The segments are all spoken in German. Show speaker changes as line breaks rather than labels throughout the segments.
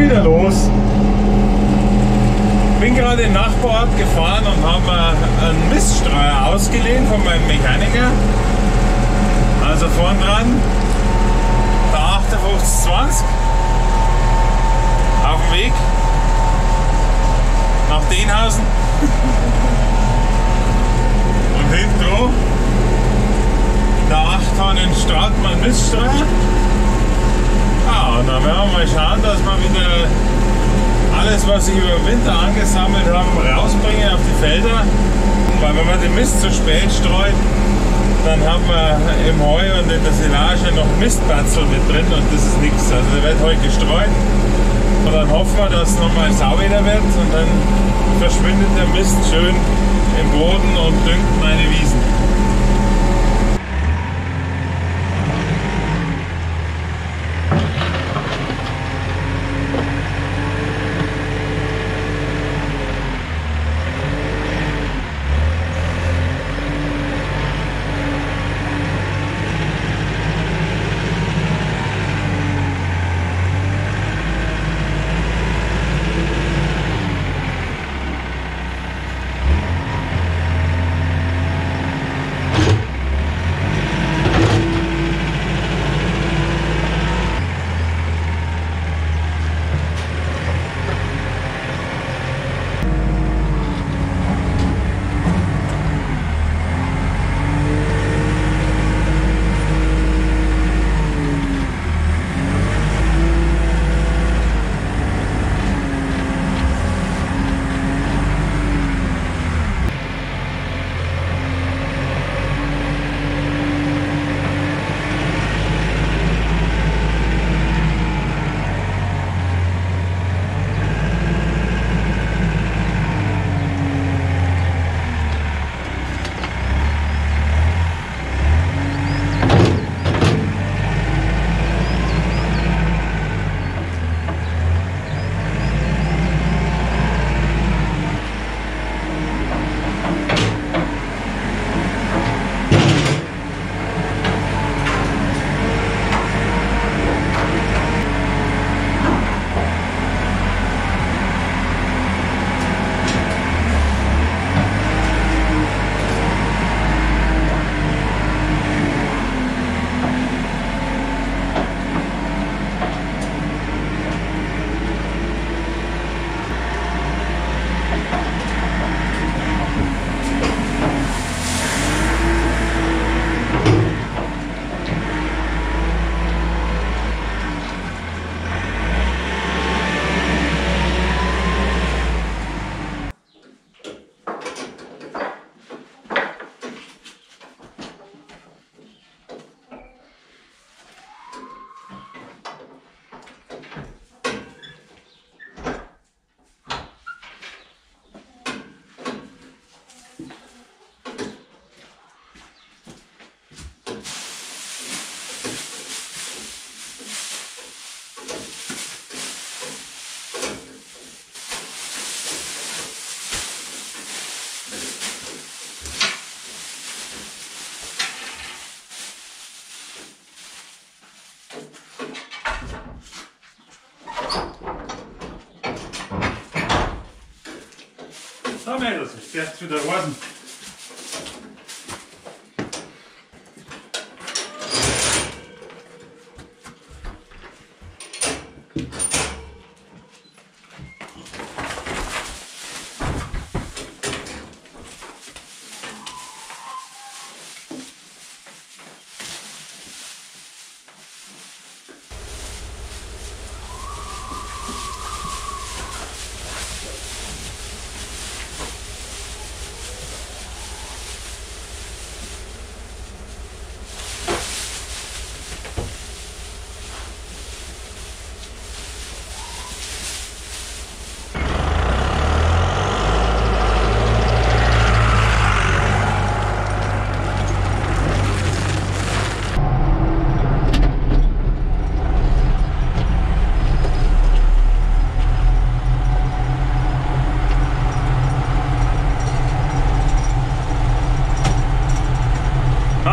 wieder los. Bin gerade in den Nachbarort gefahren und habe einen Miststreuer ausgeliehen von meinem Mechaniker. Also vorn dran der 5820 auf dem Weg nach Denhausen. Und hinten dran der 8 Tonnen Stratmann Miststreuer. Ja, und dann werden wir mal schauen, dass wir wieder alles, was ich über den Winter angesammelt habe, rausbringen auf die Felder. Weil wenn man den Mist zu spät streut, dann hat man im Heu und in der Silage noch Mistbatzel mit drin und das ist nichts. Also der wird heute gestreut und dann hoffen wir, dass es nochmal sau wieder wird und dann verschwindet der Mist schön im Boden und düngt meine Wiesen. So Mädels, ich werde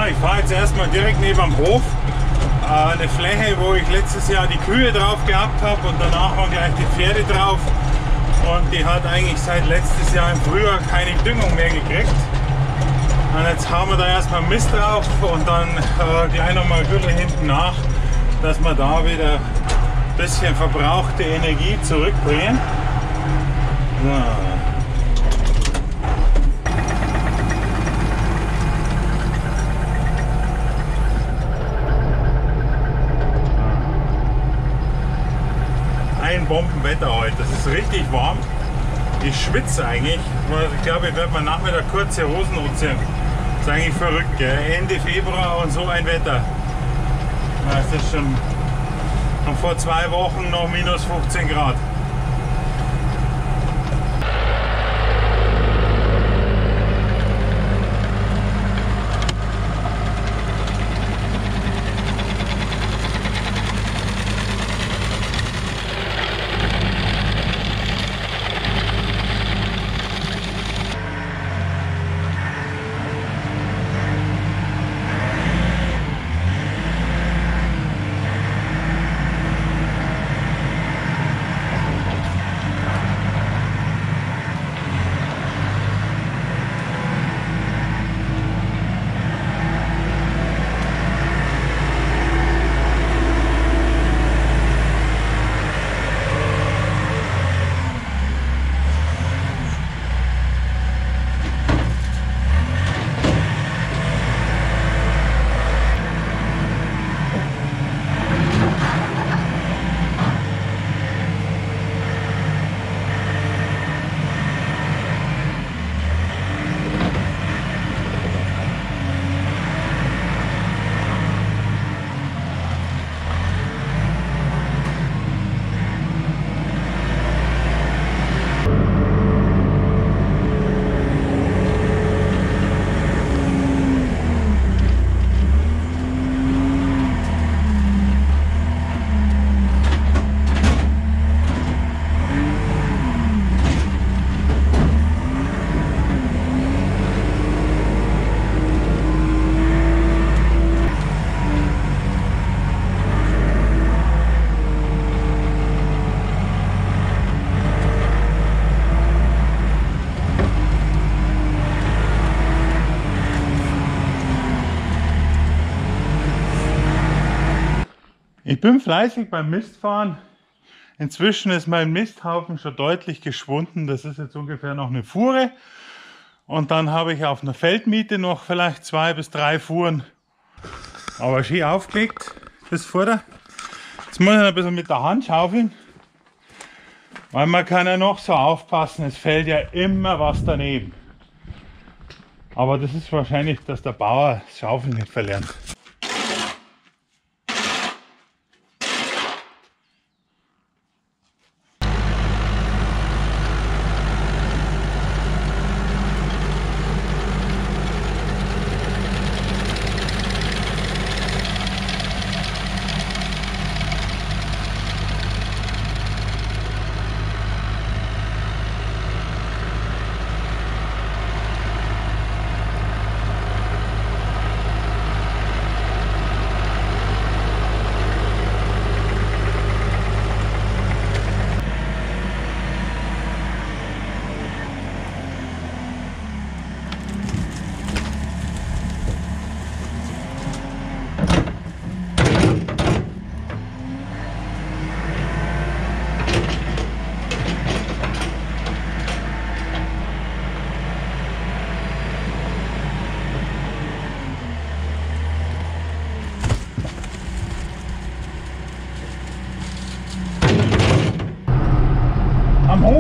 ich fahre jetzt erstmal direkt neben dem Hof. äh, eine Fläche, wo ich letztes Jahr die Kühe drauf gehabt habe und danach waren gleich die Pferde drauf. Und die hat eigentlich seit letztes Jahr im Frühjahr keine Düngung mehr gekriegt. Und jetzt haben wir da erstmal Mist drauf und dann äh, gleich nochmal Gürtel hinten nach, dass wir da wieder ein bisschen verbrauchte Energie zurückbringen. So. Bombenwetter heute. Das ist richtig warm. Ich schwitze eigentlich. Ich glaube, ich werde mal Nachmittag kurze Hosen anziehen. Das ist eigentlich verrückt. Gell? Ende Februar und so ein Wetter. Das ist schon, schon vor zwei Wochen noch minus 15 Grad. Ich bin fleißig beim Mistfahren. Inzwischen ist mein Misthaufen schon deutlich geschwunden. Das ist jetzt ungefähr noch eine Fuhre. Und dann habe ich auf einer Feldmiete noch vielleicht zwei bis drei Fuhren. Aber schön aufgelegt, das Vorder. Jetzt muss ich ein bisschen mit der Hand schaufeln. Weil man kann ja noch so aufpassen, es fällt ja immer was daneben. Aber das ist wahrscheinlich, dass der Bauer das Schaufeln nicht verlernt.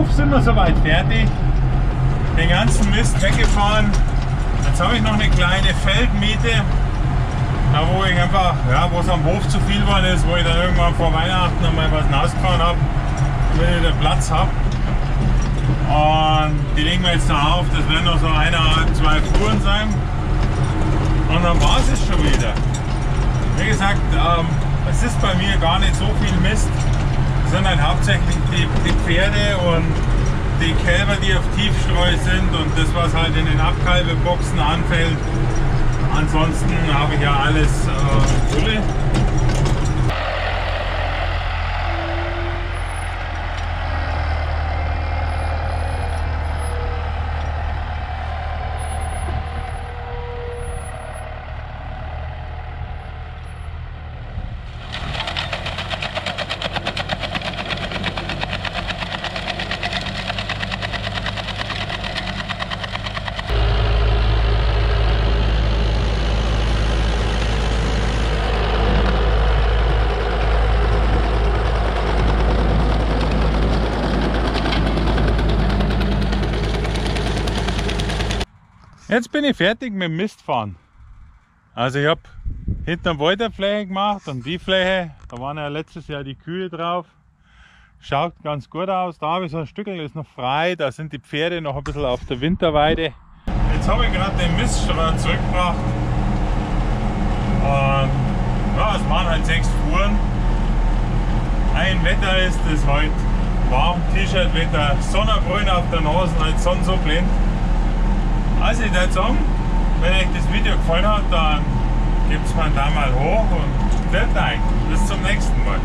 Hof sind wir soweit fertig. Den ganzen Mist weggefahren. Jetzt habe ich noch eine kleine Feldmiete. Da wo ich einfach, ja, wo es am Hof zu viel war ist, wo ich dann irgendwann vor Weihnachten einmal was ausgefahren habe, wenn ich den Platz habe. Und die legen wir jetzt da auf. Das werden noch so eineinhalb, zwei Fuhren sein. Und dann war es schon wieder. Wie gesagt, ähm, es ist bei mir gar nicht so viel Mist sind halt hauptsächlich die, die Pferde und die Kälber, die auf Tiefstreu sind und das, was halt in den Abkalbeboxen anfällt. Ansonsten habe ich ja alles äh, Bulle. Jetzt bin ich fertig mit dem Mistfahren. Also ich habe hinter dem Wald eine Fläche gemacht und die Fläche, da waren ja letztes Jahr die Kühe drauf. Schaut ganz gut aus. Da habe ich so ein Stück, das ist noch frei. Da sind die Pferde noch ein bisschen auf der Winterweide. Jetzt habe ich gerade den Miststrand zurückgebracht. Und ja, es waren halt sechs Fuhren. Ein Wetter ist es halt warm, T-Shirt-Wetter, Sonnenbrühen auf der Nase, halt Sonne so blind. Also ich würde sagen, wenn euch das Video gefallen hat, dann gebt es mir einen Daumen hoch und vielen Dank. Bis zum nächsten Mal.